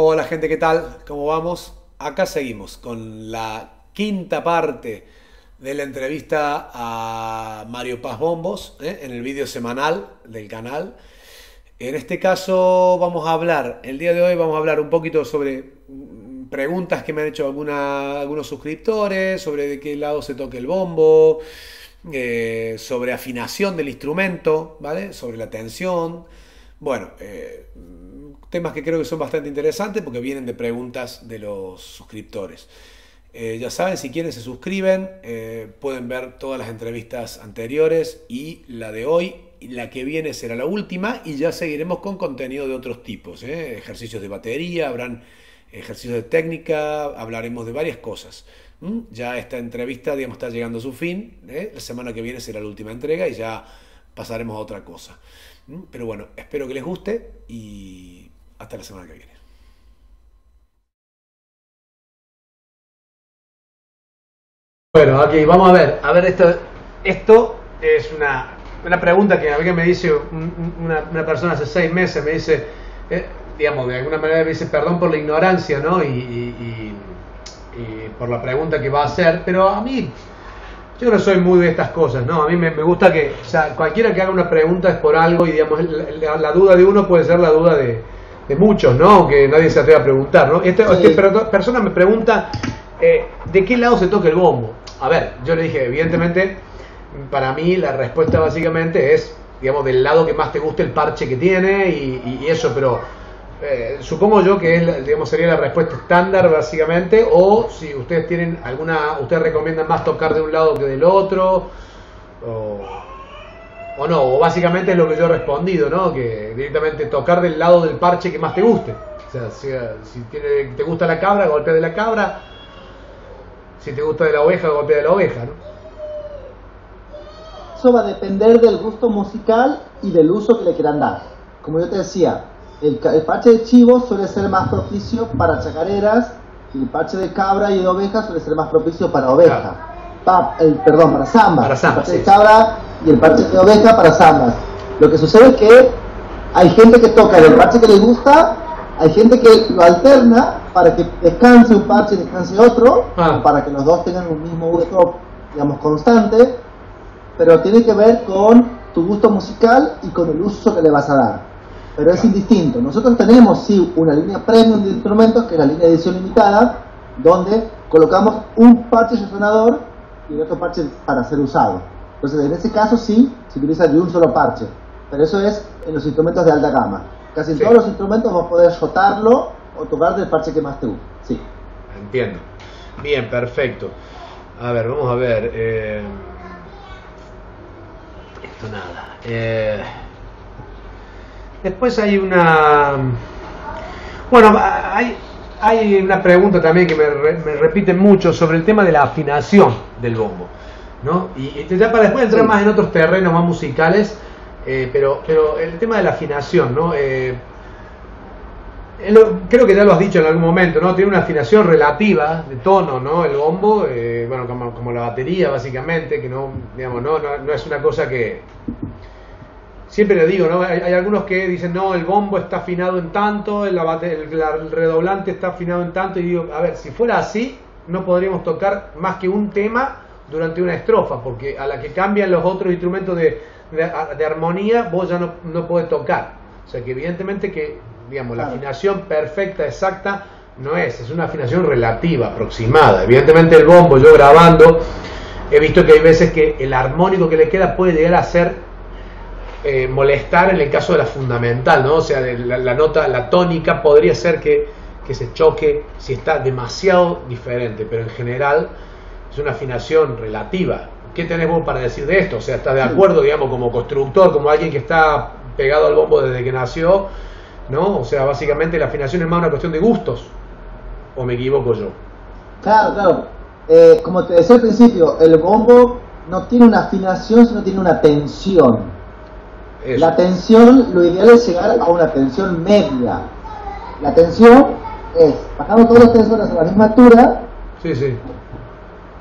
Hola gente, ¿qué tal? ¿Cómo vamos? Acá seguimos con la quinta parte de la entrevista a Mario Paz Bombos ¿eh? en el vídeo semanal del canal. En este caso vamos a hablar, el día de hoy vamos a hablar un poquito sobre mm, preguntas que me han hecho algunos suscriptores, sobre de qué lado se toque el bombo, eh, sobre afinación del instrumento, ¿vale? Sobre la tensión. Bueno, eh, temas que creo que son bastante interesantes porque vienen de preguntas de los suscriptores. Eh, ya saben, si quieren se suscriben, pueden ver todas las entrevistas anteriores y la de hoy. La que viene será la última y ya seguiremos con contenido de otros tipos. Ejercicios de batería, habrán ejercicios de técnica, hablaremos de varias cosas. Ya esta entrevista, digamos, está llegando a su fin. ¿eh? La semana que viene será la última entrega y ya pasaremos a otra cosa. Pero bueno, espero que les guste y hasta la semana que viene. Bueno, aquí vamos a ver. A ver, esto, esto es una, una pregunta que alguien me dice, una, persona hace seis meses me dice, eh, digamos, de alguna manera me dice, perdón por la ignorancia, ¿no? y por la pregunta que va a hacer, pero a mí, yo no soy muy de estas cosas, ¿no? A mí me, gusta que, o sea, cualquiera que haga una pregunta es por algo y, digamos, la, duda de uno puede ser la duda de, muchos, ¿no? Aunque nadie se atreva a preguntar, ¿no? Esta este persona me pregunta, eh, ¿de qué lado se toca el bombo? A ver, yo le dije, evidentemente, para mí la respuesta básicamente es, digamos, del lado que más te guste el parche que tiene y eso, pero eh, supongo yo que es, digamos, sería la respuesta estándar básicamente, o si ustedes tienen alguna, ustedes recomiendan más tocar de un lado que del otro, o, no, o básicamente es lo que yo he respondido, ¿no? Que directamente tocar del lado del parche que más te guste. O sea, si, te gusta la cabra, golpea de la cabra, si te gusta de la oveja, golpea de la oveja, ¿no? Eso va a depender del gusto musical y del uso que le quieran dar. Como yo te decía, el, parche de chivo suele ser más propicio para chacareras y el parche de cabra y de oveja suele ser más propicio para oveja. el, perdón, para zambas. el parche de cabra y el parche de oveja para zambas. Lo que sucede es que hay gente que toca el parche que le gusta, hay gente que lo alterna para que descanse un parche y descanse otro, ah. para que los dos tengan un mismo gusto, digamos, constante, pero tiene que ver con tu gusto musical y con el uso que le vas a dar pero es indistinto. Nosotros tenemos, sí, una línea premium de instrumentos, que es la línea de edición limitada, donde colocamos un parche resonador y otro parche para ser usado. Entonces, en ese caso sí, se utiliza de un solo parche, pero eso es en los instrumentos de alta gama. Casi en todos los instrumentos vos podés rotarlo o tocar del parche que más te guste. Sí. Entiendo. Bien, perfecto. A ver, vamos a ver. Eh... Esto nada. Eh... Después hay una... Bueno, hay, hay una pregunta también que me, me, repiten mucho sobre el tema de la afinación del bombo. ¿No? Y, ya para después entrar más en otros terrenos más musicales, eh, pero, pero el tema de la afinación, ¿no? Eh, creo que ya lo has dicho en algún momento, ¿no? Tiene una afinación relativa de tono, ¿no? El bombo, eh, bueno, como, como, la batería básicamente, que no, digamos, no, no es una cosa que, siempre le digo, ¿no? Hay, algunos que dicen, no, el bombo está afinado en tanto, el, el, redoblante está afinado en tanto, y digo, a ver, si fuera así, no podríamos tocar más que un tema durante una estrofa, porque a la que cambian los otros instrumentos de, de, armonía, vos ya no, no podés tocar. O sea que evidentemente que, digamos, la afinación perfecta, exacta, no es, es una afinación relativa, aproximada. Evidentemente el bombo, yo grabando, he visto que hay veces que el armónico que le queda puede llegar a ser eh, molestar en el caso de la fundamental, ¿no? O sea, la, nota, la tónica podría ser que, que, se choque si está demasiado diferente, pero en general es una afinación relativa. ¿Qué tenemos para decir de esto? O sea, ¿estás de acuerdo, digamos, como constructor, como alguien que está pegado al bombo desde que nació? ¿No? O sea, básicamente la afinación es más una cuestión de gustos. ¿O me equivoco yo? Claro, claro. Eh, como te decía al principio, el bombo no tiene una afinación, sino tiene una tensión. La tensión, lo ideal es llegar a una tensión media. La tensión es, bajando todos los tensores a la misma altura. Sí, sí.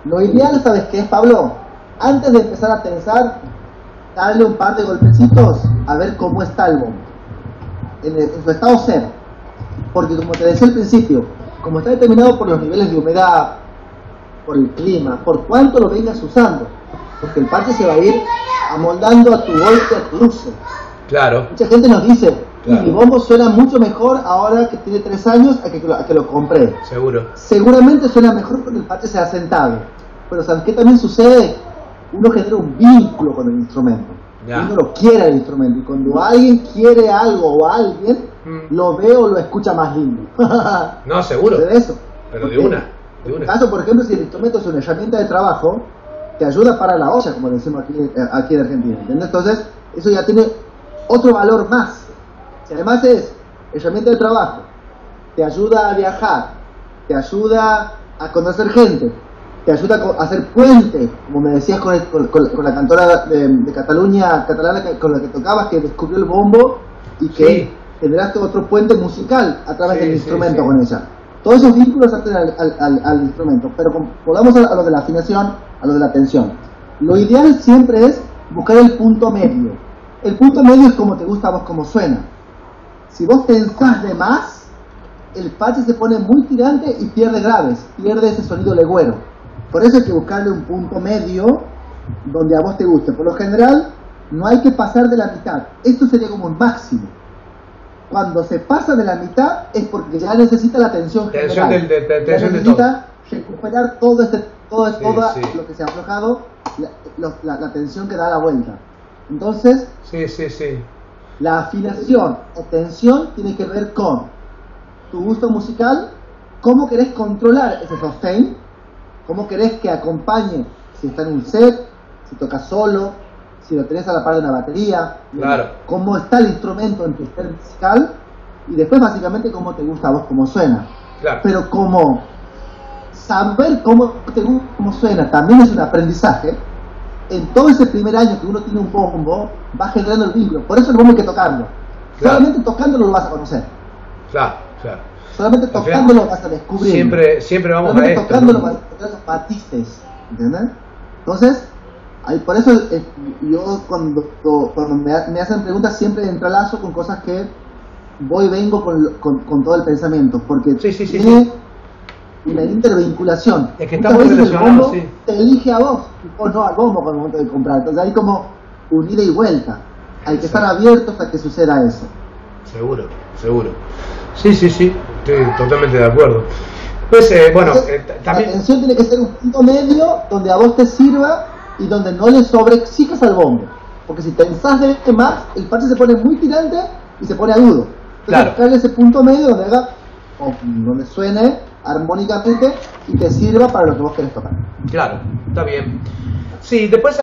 Lo ideal, ¿sabes qué es, Pablo? Antes de empezar a tensar, darle un par de golpecitos a ver cómo está el bombo. En, su estado cero. porque como te decía al principio, como está determinado por los niveles de humedad, por el clima, por cuánto lo vengas usando, porque el parche se va a ir amoldando a tu golpe, a tu uso. Claro. Mucha gente nos dice, Claro. mi bombo suena mucho mejor ahora que tiene tres años a que, a que lo compré. Seguro. Seguramente suena mejor porque el parche se ha sentado. Pero ¿sabes qué también sucede? Uno genera un vínculo con el instrumento. Ya. Uno lo quiere el instrumento. Y cuando alguien quiere algo o alguien, Mm. lo ve o lo escucha más lindo. No, seguro. Sucede eso. Pero de una. De En una. caso, por ejemplo, si el instrumento es una herramienta de trabajo, te ayuda para la olla, como decimos aquí, eh, aquí en Argentina. ¿entiendes? Entonces, eso ya tiene otro valor más. Si además es herramienta de trabajo, te ayuda a viajar, te ayuda a conocer gente, te ayuda a hacer puente, como me decías con, el- con- con- con la cantora de, de Cataluña, catalana con la que tocabas, que descubrió el bombo y que Sí. generaste otro puente musical a través Sí, del instrumento sí. con ella. Todos esos vínculos hacen al, al- al- al instrumento, pero como- volvamos a, a lo de la afinación, a lo de la tensión. Lo ideal siempre es buscar el punto medio. El punto medio es como te gusta a vos como suena. Si vos tensás de más, el parche se pone muy tirante y pierde graves, pierde ese sonido legüero. Por eso hay que buscarle un punto medio donde a vos te guste. Por lo general, no hay que pasar de la mitad. Esto sería como un máximo. Cuando se pasa de la mitad es porque ya necesita la tensión Tensión general. del- de- de- Ya necesita recuperar todo este, todo, Sí, sí. lo que se ha aflojado, la, la- la tensión que da la vuelta. Entonces, Sí, sí, sí. La afinación o tensión tiene que ver con tu gusto musical, cómo querés controlar ese sustain, cómo querés que acompañe si está en un set, si toca solo, si lo tenés a la par de una batería, Claro. cómo está el instrumento en tu set musical y después básicamente cómo te gusta a vos cómo suena. Claro. Pero como saber cómo te gusta cómo suena también es un aprendizaje, en todo ese primer año que uno tiene un bombo, va generando el vínculo. Por eso el bombo hay que tocarlo. Claro. Solamente tocándolo lo vas a conocer. Claro, claro. Solamente tocándolo vas a descubrir. Siempre, siempre vamos a Solamente esto. tocándolo ¿no? vas a encontrar esos matices. ¿Entiendes? Entonces, ahí, por eso eh, yo cuando, cuando me, me hacen preguntas siempre entrelazo con cosas que voy y vengo con, con, con todo el pensamiento. Porque Sí, sí, sí, tiene sí. una intervinculación. Es que estamos relacionados, bombo sí. te elige a vos, o no al bombo con el momento de comprar. Entonces hay como un ida y vuelta. Hay que estar abiertos a que suceda eso. Seguro, seguro. Sí, sí, sí. Estoy totalmente de acuerdo. Pues, eh, bueno, Entonces, eh, t- La también. tensión tiene que ser un punto medio donde a vos te sirva y donde no le sobreexijas al bombo. Porque si tensás de más, el parche se pone muy tirante y se pone agudo. Entonces, Claro. buscarle ese punto medio donde haga, o donde suene armónicamente y te sirva para lo que vos querés tocar. Claro, está bien. Sí, después